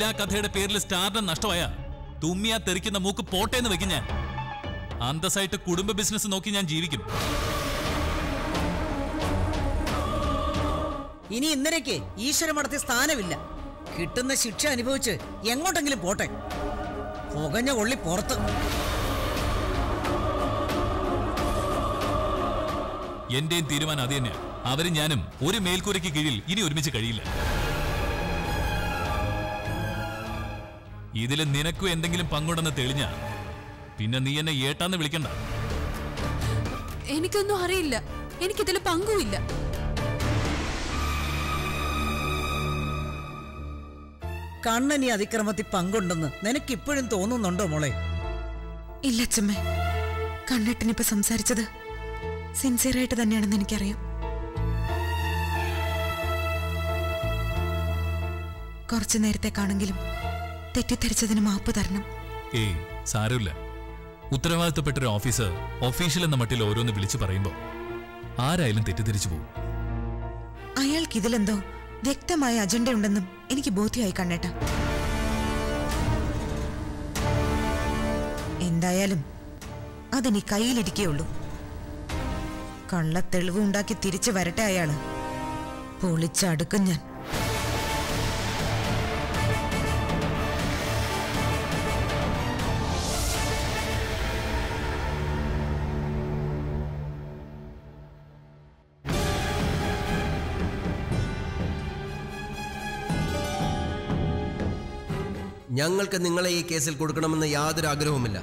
Villa കഥയുടെ പേരിൽ സ്റ്റാറിന് നഷ്ടമായ? തുമ്മിയാ തെറിക്കുന്ന മൂക്ക് പോട്ടേന്ന് വെക്കും ഞാൻ. അന്തസ്സായിട്ട് കുടുംബ ബിസിനസ് നോക്കി ഞാൻ ജീവിക്കും. ഇനി ഇന്നലേക്ക് ഈശ്വര മഠത്തിൽ സ്ഥാനമില്ല. കിട്ടുന്ന ശിക്ഷ അനുഭവിച്ച് എങ്ങോട്ടെങ്കിലും പോട്ടെ. പുകഞ്ഞ കൊള്ളി പുറത്ത്. എന്റെയും തീരുമാനം അത് തന്നെയാണ് അവരും ഞാനും ഒരു മേൽക്കൂരയ്ക്ക് കീഴിൽ ഇനി ഒരുമിച്ച് കഴിയില്ല. ഇതിൽ നിനക്കും എന്തെങ്കിലും പങ്കുണ്ടെന്ന് തെളിഞ്ഞ പിന്നെ നീ എന്നെ ഏട്ടാന്ന് വിളിക്കണ്ട. എനിക്കൊന്നും അറിയില്ല. എനിക്കിതിൽ പങ്കുമില്ല കണ്ണനി അതിക്രമത്തിൽ പങ്കുണ്ടെന്ന് നിനക്കിപ്പോഴും തോന്നുന്നുണ്ടോ മോളെ? ഇല്ല അച്ഛമ്മേ. കണ്ണട്ടിനിപ്പോ സംസാരിച്ചത് സിൻസിയറായിട്ട് തന്നെയാണെന്ന് എനിക്കറിയാം. കുറച്ചു നേരത്തേക്കാണെങ്കിലും തെറ്റിദ്ധരിച്ചതിന് മാപ്പ് തരണം. ഏയ് സാരമില്ല. ഉത്തരവാദിത്തപ്പെട്ട ഒരു ഓഫീസർ ഒഫീഷ്യൽ എന്ന മട്ടിൽ ഓരോന്ന് വിളിച്ചു പറയുമ്പോ ആരായാലും തെറ്റിദ്ധരിച്ചു പോകും. അയാൾക്ക് ഇതിലെന്തോ വ്യക്തമായ അജണ്ട ഉണ്ടെന്നും എനിക്ക് ബോധ്യമായി കണ്ണേട്ട. എന്തായാലും അതിനി കയ്യിലിരിക്കേയുള്ളൂ കള്ളത്തെളിവ് ഉണ്ടാക്കി തിരിച്ചു വരട്ടെ അയാൾ. പൊളിച്ചടുക്കും ഞാൻ. ഞങ്ങൾക്ക് നിങ്ങളെ ഈ കേസിൽ കൊടുക്കണമെന്ന് യാതൊരു ആഗ്രഹവുമില്ല.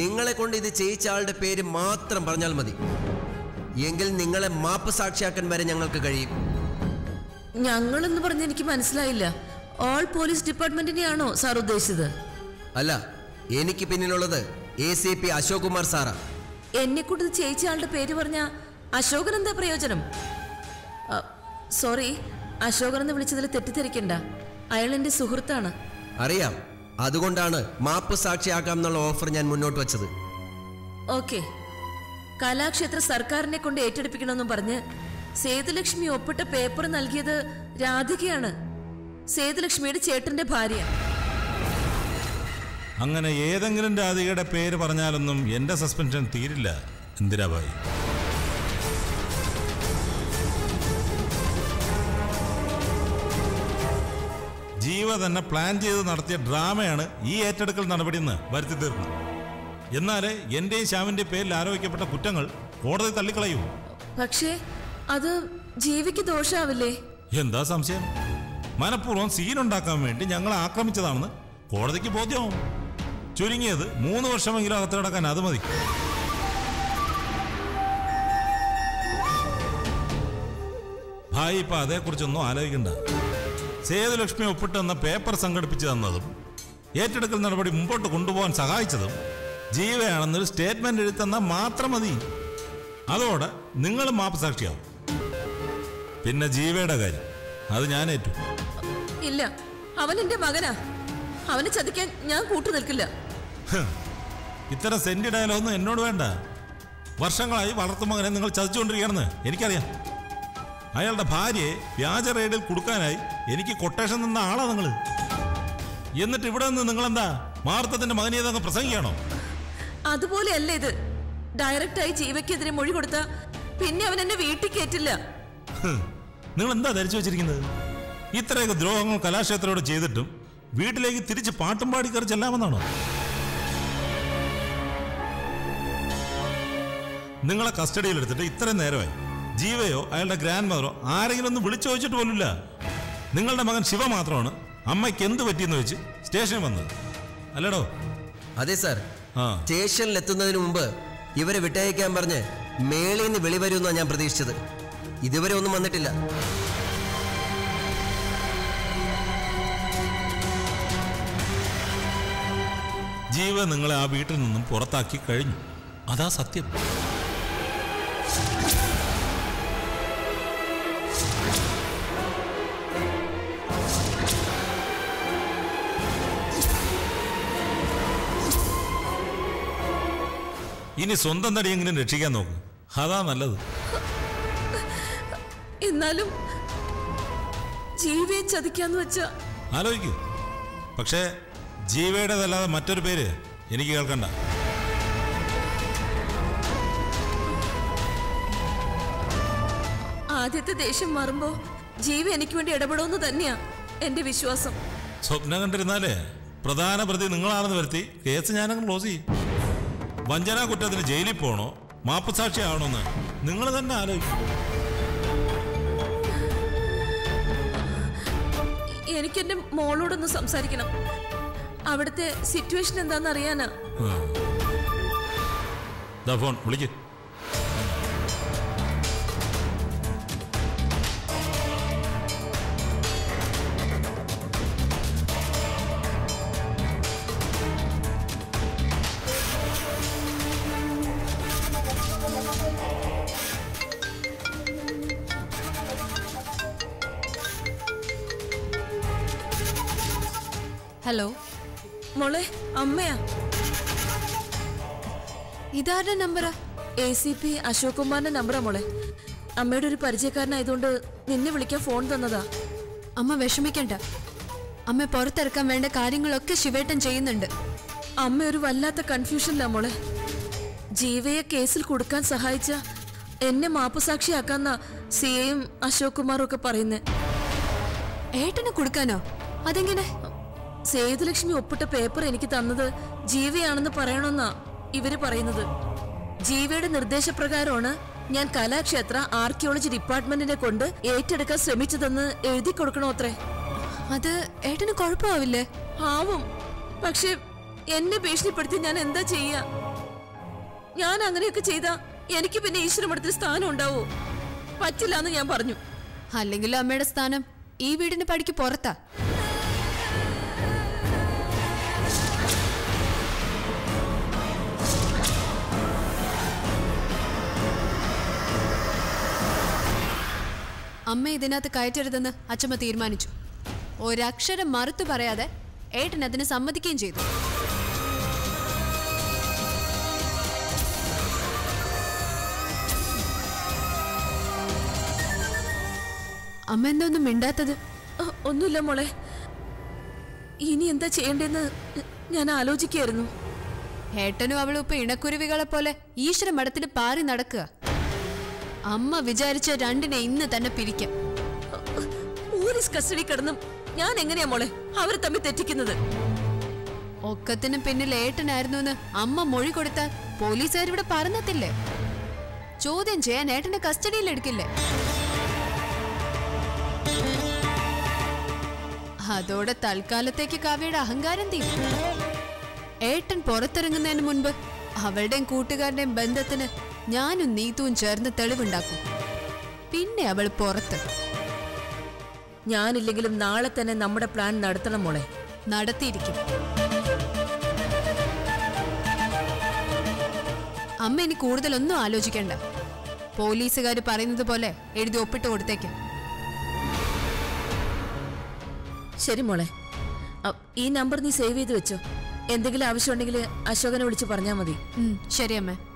നിങ്ങളെ കൊണ്ട് ഇത് ചെയ്യിച്ച ആളുടെ പേര് മാത്രം പറഞ്ഞാൽ മതി. എങ്കിൽ നിങ്ങളെ മാപ്പ് സാക്ഷിയാക്കാൻ വരെ ഞങ്ങൾക്ക് കഴിയും. ഞങ്ങളെന്ന് പറഞ്ഞ് എനിക്ക് മനസ്സിലായില്ല. ഓൾ പോലീസ് ഡിപ്പാർട്ട്മെന്റിനെയാണോ സാർ ഉദ്ദേശിച്ചത്? അല്ല എനിക്ക് പിന്നിലുള്ളത് A C P Ashok Kumar Sarah. എന്നെ കൊണ്ട് ചേച്ചി ആളുടെ പേര് പറഞ്ഞ അശോകൻ എന്താ പ്രയോജനം? സോറി അശോകൻ എന്ന് വിളിച്ചതിൽ തെറ്റിദ്ധരിക്കണ്ട. അയാൾ എന്റെ സുഹൃത്താണ്. അറിയാം. അതുകൊണ്ടാണ് മാപ്പ് സാക്ഷിയാക്കാം എന്നുള്ള ഓഫർ ഞാൻ മുന്നോട്ട് വെച്ചത്. ഓക്കെ. കലാക്ഷേത്ര സർക്കാരിനെ കൊണ്ട് ഏറ്റെടുപ്പിക്കണമെന്നും പറഞ്ഞ് സേതുലക്ഷ്മി ഒപ്പിട്ട പേപ്പർ നൽകിയത് രാധികയാണ്. സേതുലക്ഷ്മിയുടെ ചേട്ടന്റെ ഭാര്യ. അങ്ങനെ ഏതെങ്കിലും രാധികയുടെ പേര് പറഞ്ഞാലൊന്നും എന്റെ സസ്പെൻഷൻ തീരില്ല ഇന്ദിരാബായി. ജീവ തന്നെ പ്ലാൻ ചെയ്ത് നടത്തിയ ഡ്രാമയാണ് ഈ ഏറ്റെടുക്കൽ നടപടിയെന്ന് വരുത്തി തീർന്നു എന്നാൽ എന്റെയും ശ്യാമിന്റെ പേരിൽ ആരോപിക്കപ്പെട്ട കുറ്റങ്ങൾ കോടതി തള്ളിക്കളയൂ. പക്ഷേ അത് ജീവിക്ക് ദോഷാവില്ലേ? എന്താ സംശയം? മനഃപൂർവം സീനുണ്ടാക്കാൻ വേണ്ടി ഞങ്ങൾ ആക്രമിച്ചതാണെന്ന് കോടതിക്ക് ബോധ്യമാവും ചുരുങ്ങിയത് മൂന്ന് വർഷമെങ്കിലും അകത്ത് കിടക്കാൻ അത് മതി. ഭായി ഇപ്പൊ അതേക്കുറിച്ചൊന്നും ആലോചിക്കണ്ട. സേതുലക്ഷ്മി ഒപ്പിട്ടെന്ന പേപ്പർ സംഘടിപ്പിച്ചു തന്നതും ഏറ്റെടുക്കൽ നടപടി മുമ്പോട്ട് കൊണ്ടുപോകാൻ സഹായിച്ചതും ജീവയാണെന്നൊരു സ്റ്റേറ്റ്മെന്റ് എഴുതുന്ന മാത്രം മതി. അതോടെ നിങ്ങൾ മാപ്പ് സാക്ഷിയാവും. പിന്നെ ജീവയുടെ കാര്യം. അത് ഞാൻ ഏറ്റു. ഇല്ല. അവൻ എന്റെ മകനാ. അവനെ ചതിക്കാൻ ഞാൻ കൂട്ടു നിൽക്കില്ല. ഇത്തരം സെന്റ് ഡയലോഗൊന്നും എന്നോട് വേണ്ട. വർഷങ്ങളായി വളർത്തുമകനെ നിങ്ങൾ ചതിച്ചുകൊണ്ടിരിക്കുകയാണെന്ന് എനിക്കറിയാം. അയാളുടെ ഭാര്യയെ വ്യാജ റൈഡിൽ കൊടുക്കാനായി എനിക്ക് കൊട്ടേഷൻ നിന്ന ആളാ നിങ്ങൾ എന്നിട്ട് ഇവിടെ നിന്ന് നിങ്ങളെന്താ മാർത്തത്തിന്റെ മകനെ ഏതങ്ങ് പ്രസംഗിക്കണോ അതുപോലെയല്ല ഇത്. ഡയറക്റ്റായി ജീവയ്ക്കെതിരെ മൊഴി കൊടുത്ത പിന്നെ അവൻ എന്നെ വീട്ടിൽ കയറ്റില്ല നിങ്ങൾ എന്താ ധരിച്ചു വെച്ചിരിക്കുന്നത്? ഇത്രയൊക്കെ ദ്രോഹങ്ങൾ കലാക്ഷേത്രയോട് ചെയ്തിട്ടും വീട്ടിലേക്ക് തിരിച്ച് പാട്ടും പാടി കയറി ചെല്ലാമെന്നാണോ? നിങ്ങളെ കസ്റ്റഡിയിൽ എടുത്തിട്ട് ഇത്രയും നേരമായി. ജീവയോ അയാളുടെ ഗ്രാൻഡ് മദറോ ആരെങ്കിലും ഒന്ന് വിളിച്ചു ചോദിച്ചിട്ട് പോലുമില്ല. നിങ്ങളുടെ മകൻ ശിവ മാത്രമാണ്. അമ്മയ്ക്ക് എന്ത് പറ്റിയെന്ന് വെച്ച് സ്റ്റേഷനിൽ വന്നത്. അല്ലടോ? അതെ സാർ. ആ. സ്റ്റേഷനിൽ എത്തുന്നതിന് മുമ്പ് ഇവരെ വിട്ടയക്കാൻ പറഞ്ഞ് മേളിൽ നിന്ന് വെളിവരുമെന്നാണ് ഞാൻ പ്രതീക്ഷിച്ചത്. ഇതുവരെ ഒന്നും വന്നിട്ടില്ല. ജീവ നിങ്ങളെ ആ വീട്ടിൽ നിന്നും പുറത്താക്കി കഴിഞ്ഞു. അതാ സത്യം. ഇനി സ്വന്തം തടി എങ്ങനെ രക്ഷിക്കാൻ നോക്കും. അതാ നല്ലത്. എന്നാലും ജീവിയെ ചതിക്കാന്ന് വെച്ചാ ആലോചിക്കൂ. പക്ഷേ ജീവയുടേതല്ലാതെ മറ്റൊരു പേര് എനിക്ക് കേൾക്കണ്ട. ആദ്യത്തെ ദേഷ്യം മാറുമ്പോ ജീവ എനിക്ക് വേണ്ടി ഇടപെടുമെന്ന് തന്നെയാ എന്റെ വിശ്വാസം. സ്വപ്നം കണ്ടിരുന്നാലേ പ്രധാന പ്രതി നിങ്ങളാണെന്ന് വരുത്തി കേസ് ഞാനങ്ങ് ക്ലോസ് ചെയ്യും. വഞ്ചനാ കുറ്റത്തിന് ജയിലിൽ പോണോ? മാപ്പസാക്ഷി ആണോന്ന് നിങ്ങൾ തന്നെ ആലോചിക്കും. എനിക്ക് എന്റെ മോളോടൊന്ന് സംസാരിക്കണം. അവിടുത്തെ സിറ്റുവേഷൻ എന്താന്ന് അറിയാനാ. ഫോൺ വിളിക്ക്. ഹലോ മോളെ അമ്മയാ. ഇതാരുടെ നമ്പറാ? എ സി പി അശോക് കുമാറിന്റെ നമ്പറാ മോളെ. അമ്മയുടെ ഒരു പരിചയക്കാരനായതുകൊണ്ട് നിന്നെ വിളിക്കാൻ ഫോൺ തന്നതാ. അമ്മ വിഷമിക്കണ്ട. അമ്മ പുറത്തിറക്കാൻ വേണ്ട കാര്യങ്ങളൊക്കെ ശിവേട്ടൻ ചെയ്യുന്നുണ്ട്. അമ്മ ഒരു വല്ലാത്ത കൺഫ്യൂഷനിലാ മോളെ. ജീവയെ കേസിൽ കൊടുക്കാൻ സഹായിച്ച എന്നെ മാപ്പുസാക്ഷിയാക്കാന്ന സി എയും അശോക് കുമാറും ഒക്കെ പറയുന്നേ. ഏട്ടനെ കൊടുക്കാനോ? അതെങ്ങനെ? സേതുലക്ഷ്മി ഒപ്പിട്ട പേപ്പർ എനിക്ക് തന്നത് ജീവയാണെന്ന് പറയണമെന്നാ ഇവർ പറയുന്നത്. ജീവയുടെ നിർദ്ദേശപ്രകാരമാണ് ഞാൻ കലാക്ഷേത്ര ആർക്കിയോളജി ഡിപ്പാർട്ട്മെന്റിനെ കൊണ്ട് ഏറ്റെടുക്കാൻ ശ്രമിച്ചതെന്ന് എഴുതി കൊടുക്കണോ അത്രേ? അത് ഏട്ടന് കുഴപ്പമാവില്ലേ? ആവും. പക്ഷെ എന്നെ ഭീഷണിപ്പെടുത്തി ഞാൻ എന്താ ചെയ്യാ? ഞാൻ അങ്ങനെയൊക്കെ ചെയ്താ എനിക്ക് പിന്നെ ഈശ്വരമഠത്തിൽ സ്ഥാനം ഉണ്ടാവോ? പറ്റില്ല എന്ന് ഞാൻ പറഞ്ഞു. അല്ലെങ്കിൽ അമ്മയുടെ സ്ഥാനം ഈ വീടിന് പടിക്ക് പുറത്താ. അമ്മ ഇതിനകത്ത് കയറ്റരുതെന്ന് അച്ഛമ്മ തീരുമാനിച്ചു. ഒരക്ഷരം മറുത്തു പറയാതെ ഏട്ടൻ അതിന് സമ്മതിക്കുകയും ചെയ്തു. അമ്മ എന്താ ഒന്നും മിണ്ടാത്തത് ഒന്നുമില്ല മോളെ. ഇനി എന്താ ചെയ്യേണ്ടെന്ന് ഞാൻ ആലോചിക്കായിരുന്നു ഏട്ടനും അവളും ഇപ്പൊ ഇണക്കുരുവികളെ പോലെ ഈശ്വര മഠത്തിന് പാറി നടക്കുക. അമ്മ വിചാരിച്ച രണ്ടിനെ ഇന്ന് തന്നെ പിരിക്കാം. പോലീസ് കസ്റ്റഡി കിടന്നും ഞാൻ എങ്ങനെയാ മോളെ? അവരെ തമ്മിൽ തെറ്റിക്കുന്നത്. ഒക്കത്തിന് പിന്നിൽ ഏട്ടനായിരുന്നു എന്ന് അമ്മ മൊഴി കൊടുത്താൽ പോലീസുകാർ ഇവിടെ പറഞ്ഞത്തില്ലേ? ചോദ്യം ചെയ്യാൻ ഏട്ടന്റെ കസ്റ്റഡിയിൽ എടുക്കില്ലേ? അതോടെ തൽക്കാലത്തേക്ക് കാവ്യയുടെ അഹങ്കാരം തീരും. ഏട്ടൻ പുറത്തിറങ്ങുന്നതിന് മുൻപ് അവളുടെയും കൂട്ടുകാരുടെയും ബന്ധത്തിന് ഞാനും നീതുവും ചേർന്ന് തെളിവുണ്ടാക്കും. പിന്നെ അവൾ പുറത്ത്. ഞാനില്ലെങ്കിലും നാളെ തന്നെ നമ്മുടെ പ്ലാൻ നടത്തണം മോളെ. നടത്തിയിരിക്കും. അമ്മ ഇനി കൂടുതലൊന്നും ആലോചിക്കേണ്ട. പോലീസുകാർ പറയുന്നത് പോലെ എഴുതി ഒപ്പിട്ട് കൊടുത്തേക്ക്. ശരി മോളെ. ഈ നമ്പർ നീ സേവ് ചെയ്ത് വെച്ചോ. എന്തെങ്കിലും ആവശ്യമുണ്ടെങ്കിൽ അശോകനെ വിളിച്ച് പറഞ്ഞാൽ മതി. ശരി അമ്മ.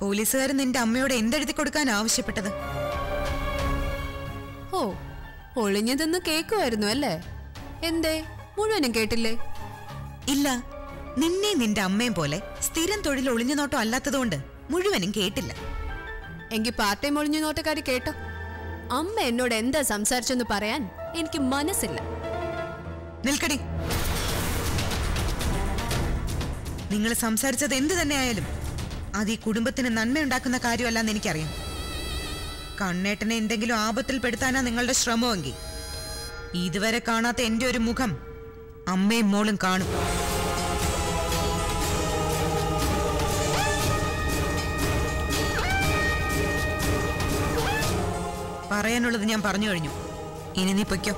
പോലീസുകാർ നിന്റെ അമ്മയോട് എന്തെഴുതി കൊടുക്കാൻ ആവശ്യപ്പെട്ടത്? ഓ ഒളിഞ്ഞതെന്ന് കേക്കുമായിരുന്നു അല്ലേ? എന്തേ? മുഴുവനും കേട്ടില്ലേ? ഇല്ല നിന്നെ നിന്റെ അമ്മയും പോലെ സ്ഥിരം തൊഴിൽ ഒളിഞ്ഞു നോട്ടം അല്ലാത്തതുകൊണ്ട് മുഴുവനും കേട്ടില്ല. എങ്കിൽ പാർട്ടി ഒളിഞ്ഞു നോട്ടക്കാരി കേട്ടോ. അമ്മ എന്നോട് എന്താ സംസാരിച്ചെന്ന് പറയാൻ എനിക്ക് മനസ്സില്ല. നിൽക്കടി. നിങ്ങൾ സംസാരിച്ചത് എന്ത് തന്നെ ആയാലും അത് ഈ കുടുംബത്തിന് നന്മയുണ്ടാക്കുന്ന കാര്യമല്ലെന്ന് എനിക്കറിയാം. കണ്ണേട്ടനെ എന്തെങ്കിലും ആപത്തിൽ പെടുത്താനാ നിങ്ങളുടെ ശ്രമമെങ്കിൽ. ഇതുവരെ കാണാത്ത എന്റെ ഒരു മുഖം അമ്മയും മോളും കാണും. പറയാനുള്ളത് ഞാൻ പറഞ്ഞു കഴിഞ്ഞു. ഇനി നീ പൊയ്ക്കോ.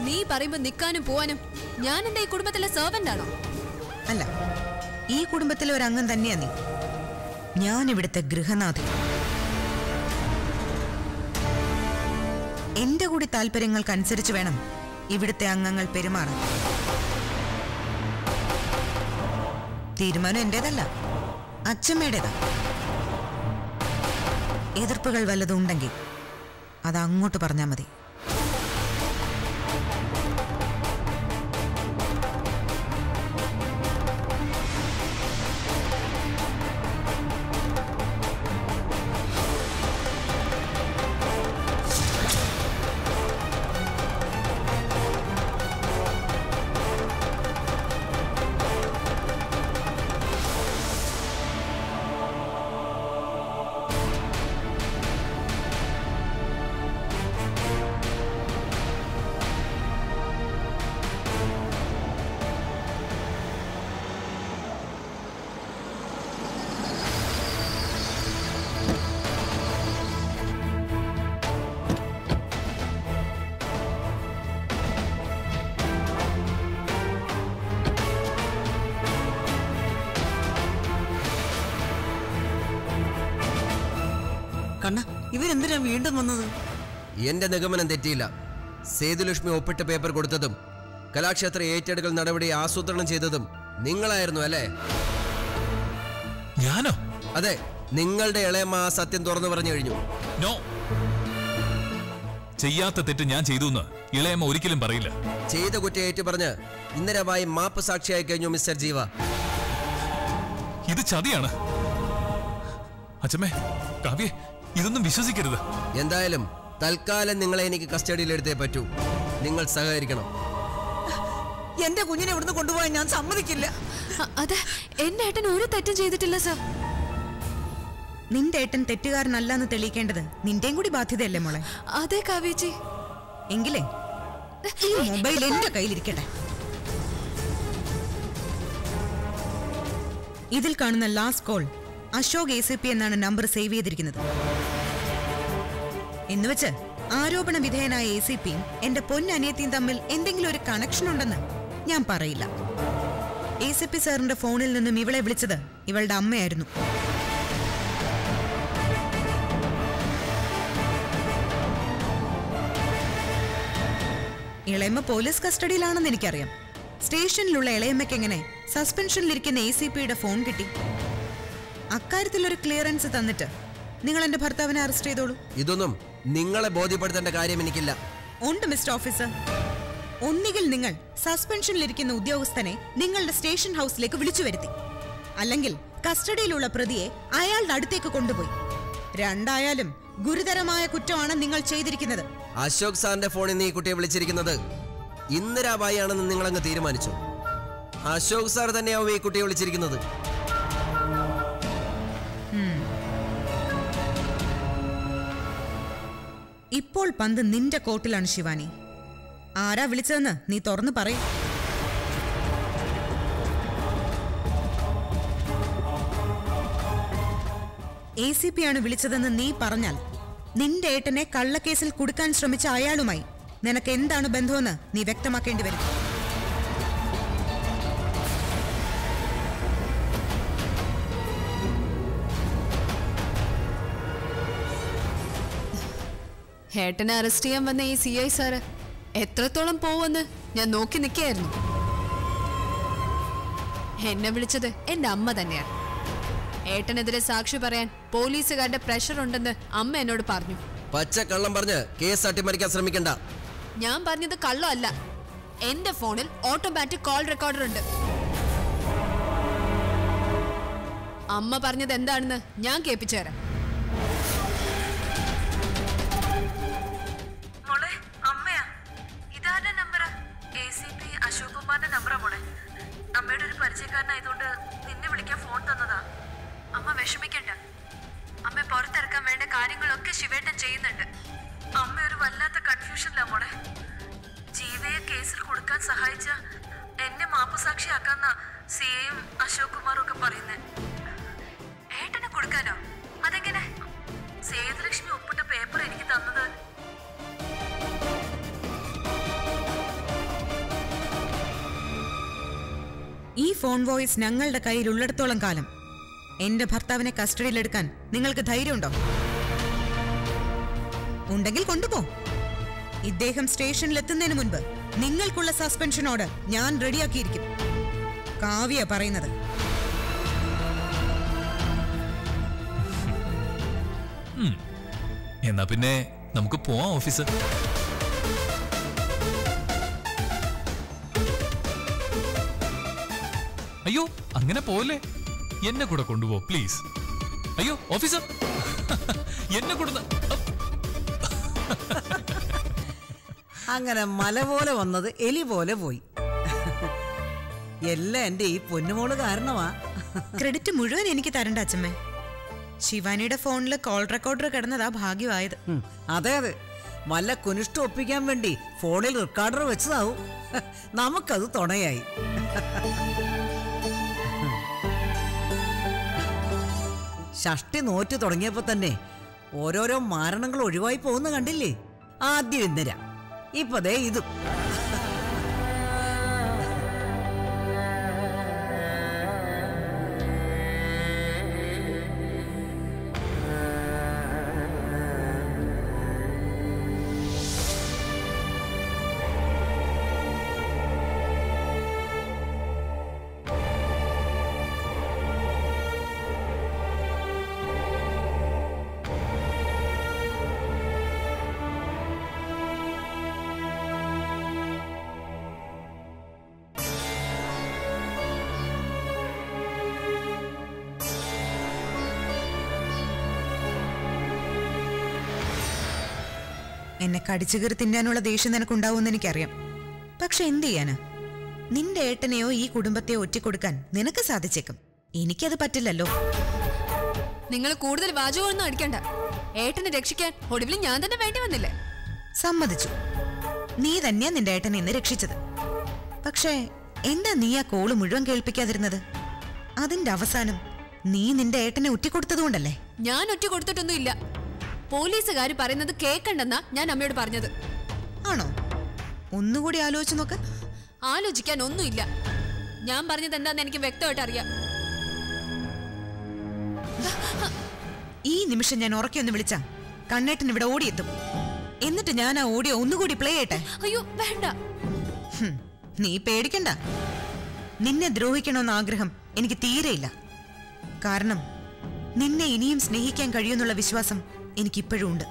നീ പറയുമ്പോ നിക്കാനും പോവാനും ഞാൻ എന്റെ ഈ കുടുംബത്തിലെ സെർവന്റ് ആണോ? അല്ല ഈ കുടുംബത്തിലെ ഒരു അംഗം തന്നെയാ നീ. ഞാൻ ഇവിടുത്തെ ഗൃഹനാഥി എന്റെ കൂടി താല്പര്യങ്ങൾക്കനുസരിച്ച് വേണം ഇവിടുത്തെ അംഗങ്ങൾ പെരുമാറാൻ. തീരുമാനം എന്റേതല്ല അച്ഛമ്മയുടേതാ. എതിർപ്പുകൾ വല്ലതും ഉണ്ടെങ്കിൽ അത് അങ്ങോട്ട് പറഞ്ഞാൽ മതി. ഇവരെന്തിനാ വീണ്ടും വന്നത്? എന്റെ നിഗമനം തെറ്റിയില്ല. സേതുലക്ഷ്മി ഒപ്പിട്ട പേപ്പർ കൊടുത്തതും കലാക്ഷേത്ര ഏറ്റെടുക്കൽ നടപടി ആസൂത്രണം ചെയ്തതും നിങ്ങളായിരുന്നു അല്ലേ? ഞാനോ? അതെ നിങ്ങളുടെ ഇളയമ്മ ആ സത്യം തുറന്നു പറഞ്ഞു കഴിഞ്ഞു. നോ. ചെയ്യാത്ത തെറ്റ് ഞാൻ ചെയ്തു എന്ന് ഇളയമ്മ ഒരിക്കലും പറയില്ല. ചെയ്ത കുറ്റം ഏറ്റുപറഞ്ഞ് വായി മാപ്പ് സാക്ഷിയായി കഴിഞ്ഞു മിസ്റ്റർ ജീവ. ഇത് ചതിയാണ്. അച്ഛമ്മേ കാവ്യേ ഇതൊന്നും വിശ്വസിക്കരുത്. എന്തായാലും തൽക്കാലം നിങ്ങളെ എനിക്ക് കസ്റ്റഡിയിൽ എടുത്തേ പറ്റൂ. നിങ്ങൾ സഹകരിക്കണം. എന്റെ കുഞ്ഞിനെ ഇവിടുന്ന് കൊണ്ടുപോകാൻ ഞാൻ സമ്മതിക്കില്ല. അതെ എന്റെ ഏട്ടൻ ഒരു തെറ്റും ചെയ്തിട്ടില്ല സർ. നിന്റെ ഏട്ടൻ തെറ്റുകാരനല്ല എന്ന് തെളിയിക്കേണ്ടത് നിന്റെയും കൂടി ബാധ്യതയല്ലേ മോളെ? അതെ കാവ്യേച്ചി. എങ്കിലേ ഈ മൊബൈൽ എന്റെ കയ്യിലിരിക്കട്ടെ. ഇതിൽ കാണുന്ന last call Ashok A C P എന്നാണ് നമ്പർ സേവ് ചെയ്തിരിക്കുന്നത്. എന്നുവെച്ച് ആരോപണ വിധേയനായ എ സി പിയും എന്റെ പൊന്നനിയത്തിയും തമ്മിൽ എന്തെങ്കിലും ഒരു കണക്ഷൻ ഉണ്ടെന്ന് ഞാൻ പറയില്ല. എ സി പി സാറിന്റെ ഫോണിൽ നിന്നും ഇവളെ വിളിച്ചത് ഇവളുടെ അമ്മയായിരുന്നു. ഇളയമ്മ പോലീസ് കസ്റ്റഡിയിലാണെന്ന് എനിക്കറിയാം. സ്റ്റേഷനിലുള്ള ഇളയമ്മയ്ക്ക് എങ്ങനെ സസ്പെൻഷനിലിരിക്കുന്ന എ സി പിയുടെ ഫോൺ കിട്ടി. അക്കാര്യത്തിൽ ഒരു ക്ലിയറൻസ് തന്നിട്ട് നിങ്ങൾ എന്റെ ഭർത്താവിനെ അറസ്റ്റ് ചെയ്തോളൂ. ഇതൊന്നും നിങ്ങളെ ബോധ്യപ്പെടുത്തേണ്ട കാര്യം എനിക്കില്ല. ഉണ്ട് മിസ്റ്റർ ഓഫീസർ. ഒന്നുകിൽ നിങ്ങൾ സസ്പെൻഷനിലിരിക്കുന്ന ഉദ്യോഗസ്ഥനെ നിങ്ങളുടെ സ്റ്റേഷൻ ഹൗസിലേക്ക് വിളിച്ചു വരുത്തി. അല്ലെങ്കിൽ കസ്റ്റഡിയിലുള്ള പ്രതിയെ അയാളുടെ അടുത്തേക്ക് കൊണ്ടുപോയി. രണ്ടായാലും ഗുരുതരമായ കുറ്റമാണ് നിങ്ങൾ ചെയ്തിരിക്കുന്നത്. അശോക് സാറിന്റെ ഫോണിൽ നിന്ന് ഈ കുട്ടിയെ വിളിച്ചിരിക്കുന്നത്. ഇന്ദിരാബായി ആണെന്ന് നിങ്ങൾ അങ്ങ് തീരുമാനിച്ചു. അശോക് സാർ തന്നെയാവും ഈ കുട്ടിയെ വിളിച്ചിരിക്കുന്നത്. ഇപ്പോൾ പന്ത് നിന്റെ കോട്ടിലാണ് ശിവാനി. ആരാ വിളിച്ചതെന്ന് നീ തുറന്നു പറയും. എ സി പി ആണ് വിളിച്ചതെന്ന് നീ പറഞ്ഞാൽ നിന്റെ ഏട്ടനെ കള്ളക്കേസിൽ കുടുക്കാൻ ശ്രമിച്ച അയാളുമായി നിനക്ക് എന്താണ് ബന്ധമെന്ന് നീ വ്യക്തമാക്കേണ്ടി വരും. ഏട്ടനെ അറസ്റ്റ് ചെയ്യാൻ വന്ന ഈ സി ഐ സാറ് എത്രത്തോളം പോവെന്ന് ഞാൻ നോക്കി നിൽക്കായിരുന്നു എന്നെ വിളിച്ചത് എന്റെ അമ്മ തന്നെയാണ്. ഏട്ടനെതിരെ സാക്ഷി പറയാൻ പോലീസുകാരുടെ പ്രഷർ ഉണ്ടെന്ന് അമ്മ എന്നോട് പറഞ്ഞു. പച്ച കള്ളം പറഞ്ഞ് കേസ് അട്ടിമറിക്കാൻ ശ്രമിക്കണ്ട. ഞാൻ പറഞ്ഞത് കള്ളമല്ല. എന്റെ ഫോണിൽ ഓട്ടോമാറ്റിക് കോൾ റെക്കോർഡർ ഉണ്ട്. അമ്മ പറഞ്ഞത് എന്താണെന്ന് ഞാൻ കേൾപ്പിച്ചു തരാം അമ്മയുടെ ഒരു പരിചയക്കാരനായതുകൊണ്ട് നിന്നെ വിളിക്കാൻ ഫോൺ തന്നതാ. അമ്മ വിഷമിക്കണ്ട. അമ്മ പുറത്തിറക്കാൻ വേണ്ട കാര്യങ്ങളൊക്കെ ശിവേട്ടൻ ചെയ്യുന്നുണ്ട്. അമ്മ ഒരു വല്ലാത്ത കൺഫ്യൂഷനിലാ മോളെ. ജീവയെ കേസിൽ കൊടുക്കാൻ സഹായിച്ച എന്നെ മാപ്പുസാക്ഷിയാക്കാന്ന സി എയും അശോക് കുമാറും ഒക്കെ പറയുന്നേ. ഈ ഫോൺ വോയിസ് ഞങ്ങളുടെ കയ്യിൽ ഉള്ളിടത്തോളം കാലം. എന്റെ ഭർത്താവിനെ കസ്റ്റഡിയിലെടുക്കാൻ നിങ്ങൾക്ക് ധൈര്യമുണ്ടോ? ഉണ്ടെങ്കിൽ കൊണ്ടുപോ. ഇദ്ദേഹം സ്റ്റേഷനിൽ എത്തുന്നതിന് മുൻപ് നിങ്ങൾക്കുള്ള സസ്പെൻഷൻ ഓർഡർ ഞാൻ റെഡിയാക്കിയിരിക്കും. കാവ്യ പറയുന്നത്. എന്നാ പിന്നെ നമുക്ക് പോവാം ഓഫീസർ അയ്യോ അങ്ങനെ പോലെ എന്നെ കൂടെ കൊണ്ടുപോ പ്ലീസ് അയ്യോ ഓഫീസർ എന്നെ കൂടെ അങ്ങനെ മല പോലെ വന്നത് എലി പോലെ പോയി. എല്ലാം എന്റെ ഈ പൊന്നുമോൾ കാരണമാ. ക്രെഡിറ്റ് മുഴുവൻ എനിക്ക് തരണ്ട അച്ഛമ്മേ. ശിവാനിയുടെ ഫോണിൽ കോൾ റെക്കോർഡർ കിടന്നതാ ഭാഗ്യമായത്. അതെ അതെ. വല്ല കുനിഷ്ടം ഒപ്പിക്കാൻ വേണ്ടി ഫോണിൽ റെക്കോർഡർ വെച്ചതാവും. നമുക്കത് തുണയായി. ഷഷ്ടി നോറ്റ് തുടങ്ങിയപ്പോ തന്നെ ഓരോരോ മാരണങ്ങൾ ഒഴിവായി പോകുന്ന കണ്ടില്ലേ? ആദ്യം ഇന്ദിര ഇപ്പതേ ഇതും. എന്നെ കടിച്ചു കയറി തിന്നാനുള്ള ദേഷ്യം നിനക്കുണ്ടാവുമെന്ന് എനിക്കറിയാം. പക്ഷെ എന്ത് ചെയ്യാനാ? നിന്റെ ഏട്ടനെയോ ഈ കുടുംബത്തെയോ ഒറ്റിക്കൊടുക്കാൻ നിനക്ക് സാധിച്ചേക്കും. എനിക്കത് പറ്റില്ലല്ലോ. നിങ്ങൾ കൂടുതൽ വാചകമൊന്നും അടിക്കണ്ട. ഏട്ടനെ രക്ഷിക്കാൻ ഒടുവിൽ ഞാൻ തന്നെ വേണ്ടി വന്നില്ലേ? സമ്മതിച്ചു. നീ തന്നെയാ നിന്റെ ഏട്ടനെ ഇന്ന് രക്ഷിച്ചത്. പക്ഷേ എന്താ നീ ആ കോൾ മുഴുവൻ കേൾപ്പിക്കാതിരുന്നത്? അതിന്റെ അവസാനം നീ നിന്റെ ഏട്ടനെ ഒറ്റിക്കൊടുത്തതുകൊണ്ടല്ലേ? ഞാൻ ഒറ്റ കൊടുത്തിട്ടൊന്നും ഇല്ല പോലീസുകാർ പറയുന്നത് കേക്കണ്ടെന്നാ ഞാൻ അമ്മയോട് പറഞ്ഞത്. ആണോ? ഒന്നുകൂടി ആലോചിച്ച് നോക്ക്. ആലോചിക്കാൻ ഒന്നുമില്ല. ഞാൻ പറഞ്ഞത് എന്താന്ന് എനിക്ക് വ്യക്തമായിട്ട് അറിയാം. ഈ നിമിഷം ഞാൻ ഉറക്കി ഒന്ന് വിളിച്ചാ. കണ്ണേട്ടൻ ഇവിടെ ഓടിയെത്തും. എന്നിട്ട് ഞാൻ ആ ഓഡിയോ ഒന്നുകൂടി പ്ലേ ചെയ്യട്ടെ? അയ്യോ വേണ്ട. നീ പേടിക്കണ്ട. നിന്നെ ദ്രോഹിക്കണമെന്ന ആഗ്രഹം എനിക്ക് തീരെയില്ല. കാരണം നിന്നെ ഇനിയും സ്നേഹിക്കാൻ കഴിയുമെന്നുള്ള വിശ്വാസം എനിക്കിപ്പോഴും ഉണ്ട്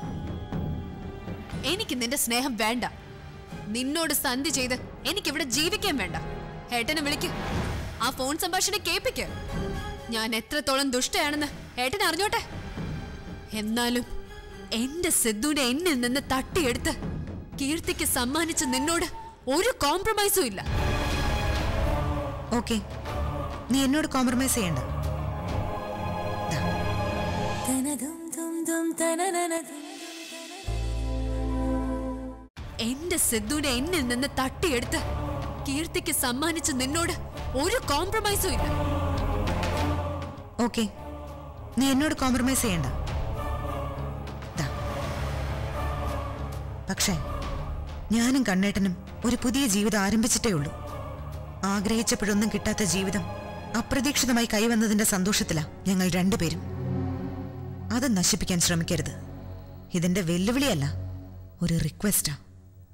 എനിക്ക് നിന്റെ സ്നേഹം വേണ്ട. നിന്നോട് സന്ധി ചെയ്ത് എനിക്കിവിടെ ജീവിക്കാൻ വേണ്ട. ഏട്ടനെ വിളിക്ക്. ആ ഫോൺ സംഭാഷണം കേൾപ്പിക്ക്. ഞാൻ എത്രത്തോളം ദുഷ്ടയാണെന്ന് ഏട്ടൻ അറിഞ്ഞോട്ടെ? എന്നാലും എന്റെ സിദ്ധുവിനെ എന്നിൽ നിന്ന് തട്ടിയെടുത്ത് കീർത്തിക്ക് സമ്മാനിച്ച നിന്നോട് ഒരു കോംപ്രമൈസും ഇല്ല. ഓക്കെ നീ എന്നോട് കോംപ്രമൈസ് ചെയ്യണ്ട. എന്റെ സിദ്ധുവിനെ എന്നിൽ നിന്ന് തട്ടിയെടുത്ത് കീർത്തിക്ക് സമ്മാനിച്ച നിന്നോട് ഒരു കോംപ്രമൈസും ഇല്ല. ഓക്കെ നീ എന്നോട് കോംപ്രമൈസ് ചെയ്യണ്ട. പക്ഷേ ഞാനും കണ്ണേട്ടനും ഒരു പുതിയ ജീവിതം ആരംഭിച്ചിട്ടേ ഉള്ളൂ. ആഗ്രഹിച്ചപ്പോഴൊന്നും കിട്ടാത്ത ജീവിതം അപ്രതീക്ഷിതമായി കൈവന്നതിന്റെ സന്തോഷത്തിലാ ഞങ്ങൾ രണ്ടുപേരും. അത് നശിപ്പിക്കാൻ ശ്രമിക്കരുത്. ഇതിന്റെ വെല്ലുവിളിയല്ല ഒരു റിക്വസ്റ്റാ.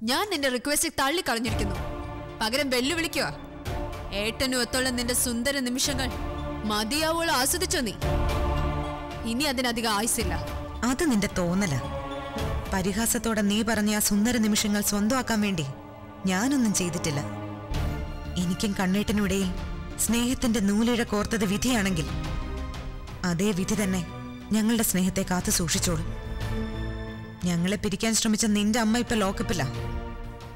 ഞാൻ നിന്റെ റിക്വസ്റ്റ് തള്ളിക്കളഞ്ഞിരിക്കുന്നു. പകരം വെല്ലുവിളിക്കുക ഏട്ടനും ഒത്തുള്ള നിന്റെ സുന്ദര നിമിഷങ്ങൾ മതിയാവോളം ആസ്വദിച്ചോ നീ? ഇനി അതിനധികം ആയുസില്ല അത് നിന്റെ തോന്നല. പരിഹാസത്തോടെ നീ പറഞ്ഞ ആ സുന്ദര നിമിഷങ്ങൾ സ്വന്തമാക്കാൻ വേണ്ടി ഞാനൊന്നും ചെയ്തിട്ടില്ല. എനിക്കും കണ്ണേട്ടനുമിടയിൽ സ്നേഹത്തിന്റെ നൂലിഴ കോർത്തത് വിധിയാണെങ്കിൽ അതേ വിധി തന്നെ ഞങ്ങളുടെ സ്നേഹത്തെ കാത്തു സൂക്ഷിച്ചോളൂ. ഞങ്ങളെ പിരിക്കാൻ ശ്രമിച്ച നിന്റെ അമ്മ ഇപ്പൊ ലോക്കപ്പില്ല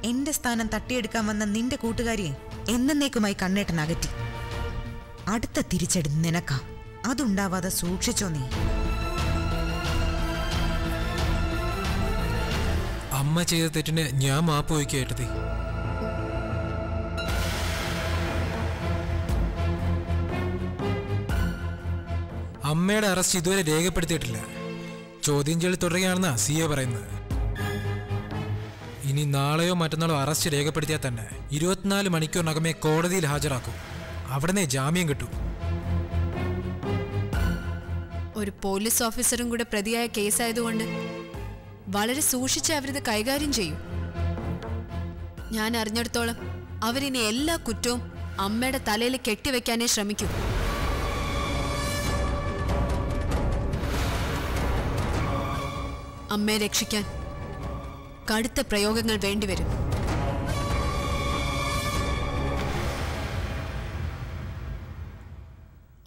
എന്റെ സ്ഥാനം തട്ടിയെടുക്കാൻ വന്ന നിന്റെ കൂട്ടുകാരിയെ എന്നേക്കുമായി കണ്ണേട്ടൻ അകറ്റി. അടുത്ത തിരിച്ചടി നിനക്ക. അതുണ്ടാവാതെ സൂക്ഷിച്ചോ നീ. അമ്മ ചെയ്ത തെറ്റിന് ഞാൻ മാപ്പ് വയ്ക്കേട്ടതി അമ്മയുടെ അറസ്റ്റ് ഇതുവരെ രേഖപ്പെടുത്തിയിട്ടില്ല. ചോദ്യം ചെയ്യൽ തുടരുകയാണെന്ന് സി എ പറയുന്നത്. ഇനി നാളെയോ മറ്റന്നാളോ അറസ്റ്റ് രേഖപ്പെടുത്തിയാൽ തന്നെ ഇരുപത്തിനാല് മണിക്കൂറിനകമേ കോടതിയിൽ ഹാജരാക്കും. അവിടുന്ന് ജാമ്യം കിട്ടും. ഒരു പോലീസ് ഓഫീസറും കൂടെ പ്രതിയായ കേസായതുകൊണ്ട് വളരെ സൂക്ഷിച്ച് അവരിത് കൈകാര്യം ചെയ്യും. ഞാൻ അറിഞ്ഞിടത്തോളം അവരിനി എല്ലാ കുറ്റവും അമ്മയുടെ തലയിൽ കെട്ടിവെക്കാനേ ശ്രമിക്കൂ. അമ്മയെ രക്ഷിക്കാൻ കടുത്ത പ്രയോഗങ്ങൾ വേണ്ടിവരും.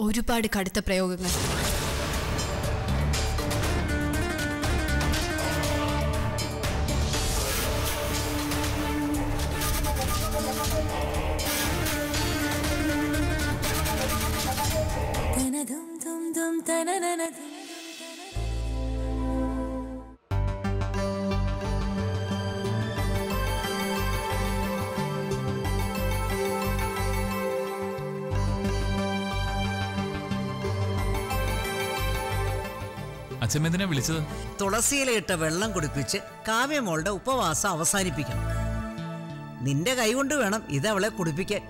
ഒരുപാട് കടുത്ത പ്രയോഗങ്ങൾ. അച്ഛമ്മ വിളിച്ചത്? തുളസിയിലയിട്ട വെള്ളം കുടിപ്പിച്ച് കാവ്യമോളുടെ ഉപവാസം അവസാനിപ്പിക്കണം. നിന്റെ കൈകൊണ്ട് വേണം ഇതവളെ കുടിപ്പിക്കാൻ.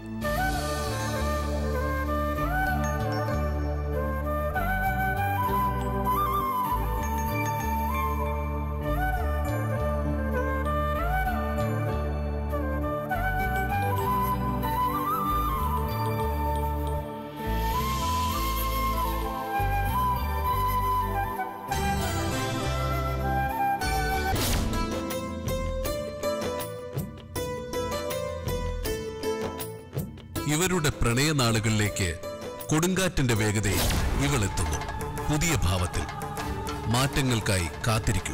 ഇവരുടെ പ്രണയനാളുകളിലേക്ക് കൊടുങ്കാറ്റിന്റെ വേഗതയിൽ ഇവളെത്തുന്നു. പുതിയ ഭാവത്തിൽ മാറ്റങ്ങൾക്കായി കാത്തിരിക്കൂ.